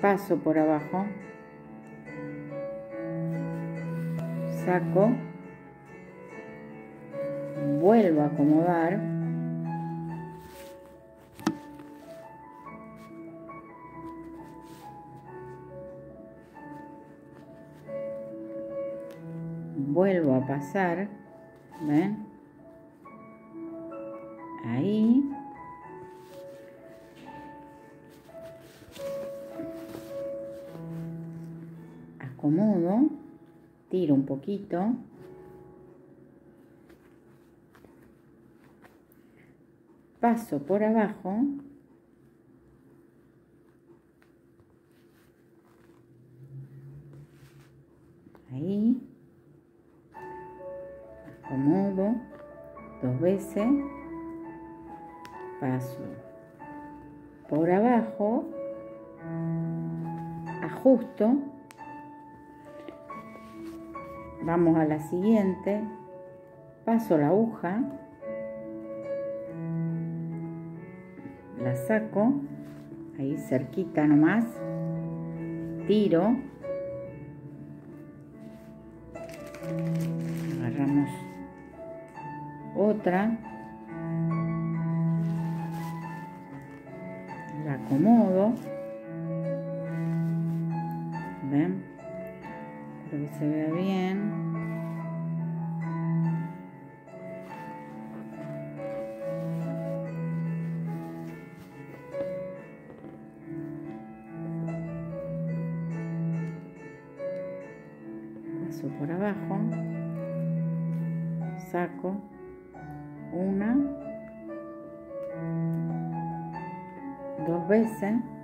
paso por abajo, saco, vuelvo a acomodar, vuelvo a pasar, ¿ven? Ahí. Acomodo, tiro un poquito. Paso por abajo. Ahí acomodo dos veces, paso por abajo, ajusto, vamos a la siguiente, paso la aguja, la saco, ahí cerquita nomás, tiro, agarramos otra, la acomodo, ven, para que se vea bien. Paso por abajo, saco una, dos veces.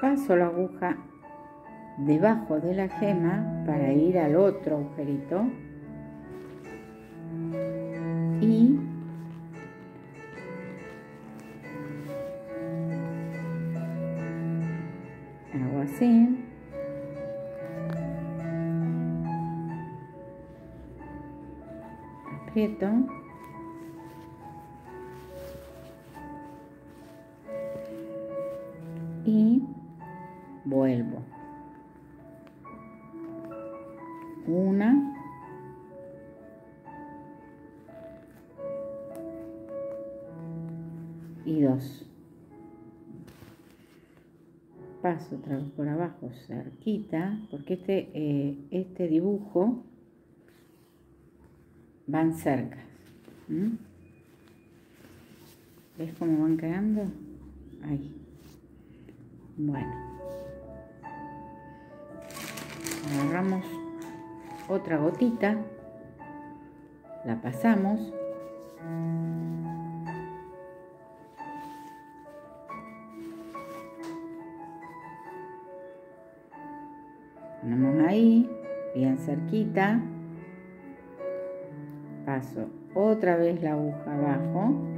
Paso la aguja debajo de la gema para ir al otro agujerito. Y hago así. Aprieto. Y vuelvo una y dos paso otra vez por abajo cerquita porque este eh, este dibujo van cerca. ¿Ves cómo van quedando? Ahí. Bueno. Agarramos otra gotita. La pasamos. Ponemos ahí, bien cerquita paso otra vez la aguja abajo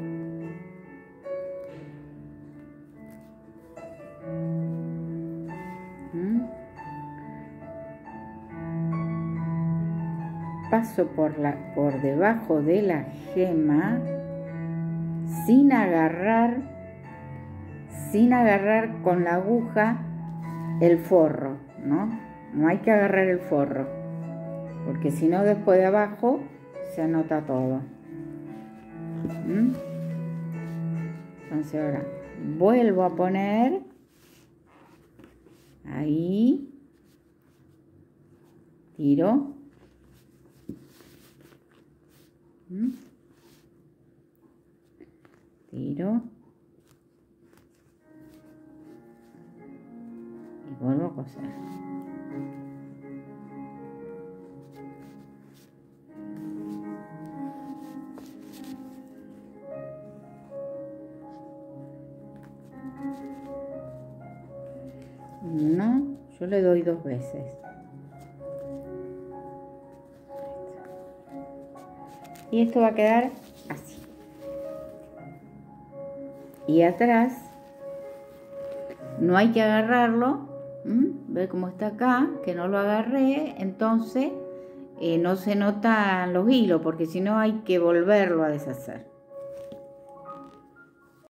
paso por, la, por debajo de la gema sin agarrar sin agarrar con la aguja el forro no no hay que agarrar el forro porque si no después de abajo se anota todo. ¿Mm? Entonces ahora vuelvo a poner ahí, tiro, tiro y vuelvo a coser. No, yo le doy dos veces. Y esto va a quedar Y atrás no hay que agarrarlo. Ve cómo está acá, que no lo agarré. Entonces eh, no se notan los hilos porque si no hay que volverlo a deshacer.